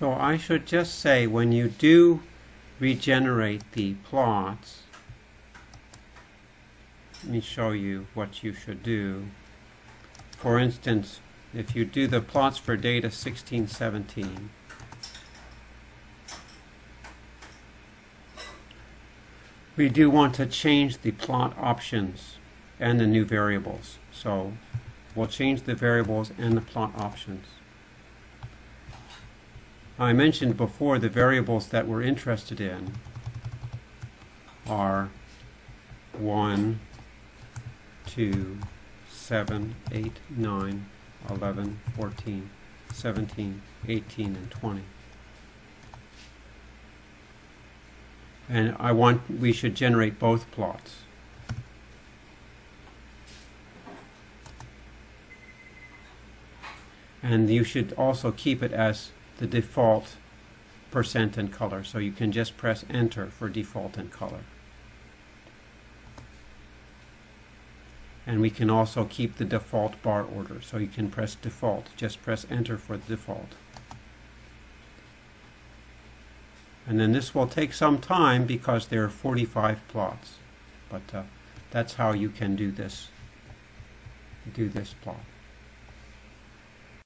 So I should just say when you do regenerate the plots, let me show you what you should do. For instance, if you do the plots for data 1617, we do want to change the plot options and the new variables. So we'll change the variables and the plot options. I mentioned before the variables that we're interested in are 1, 2, 7, 8, 9, 11, 14, 17, 18, and 20. And I want, we should generate both plots. And you should also keep it as the default percent and color. So you can just press enter for default and color. And we can also keep the default bar order. So you can press default, just press enter for the default. And then this will take some time because there are 45 plots. But uh, that's how you can do this, do this plot.